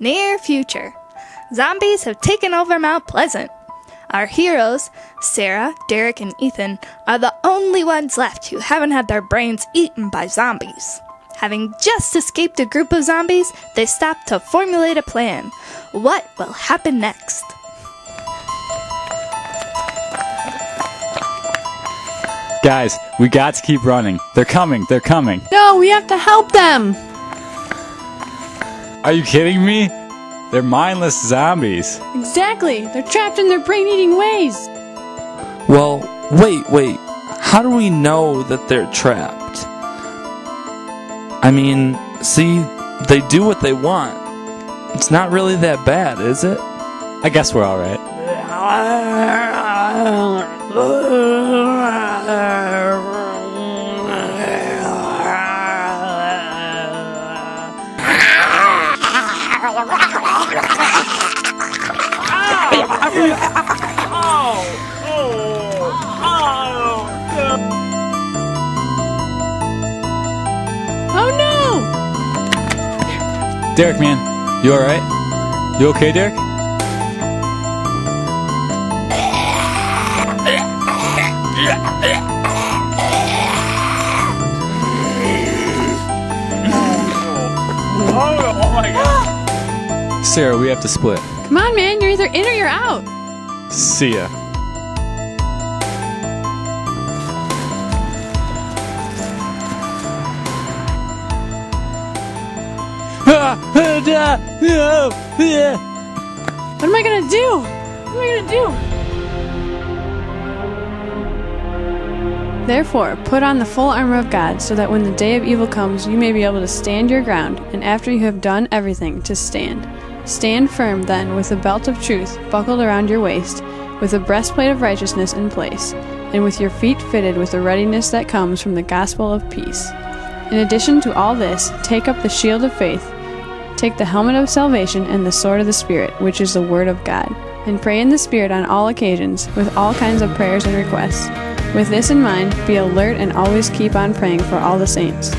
Near future. Zombies have taken over Mount Pleasant. Our heroes, Sarah, Derek, and Ethan, are the only ones left who haven't had their brains eaten by zombies. Having just escaped a group of zombies, they stop to formulate a plan. What will happen next? Guys, we got to keep running. They're coming, they're coming. No, we have to help them. Are you kidding me? They're mindless zombies. Exactly. They're trapped in their brain eating ways. Well, wait, wait. How do we know that they're trapped? I mean, see, they do what they want. It's not really that bad, is it? I guess we're alright. Ah. Oh oh, oh! Oh no! Derek, man, you alright? You okay, Derek? Oh, oh Sarah, we have to split. Come on, man. You're either in or you're out. See ya. What am I gonna do? What am I gonna do? Therefore, put on the full armor of God, so that when the day of evil comes, you may be able to stand your ground, and after you have done everything, to stand. Stand firm, then, with the belt of truth buckled around your waist, with the breastplate of righteousness in place, and with your feet fitted with the readiness that comes from the gospel of peace. In addition to all this, take up the shield of faith. Take the helmet of salvation and the sword of the Spirit, which is the Word of God, and pray in the Spirit on all occasions, with all kinds of prayers and requests. With this in mind, be alert and always keep on praying for all the saints.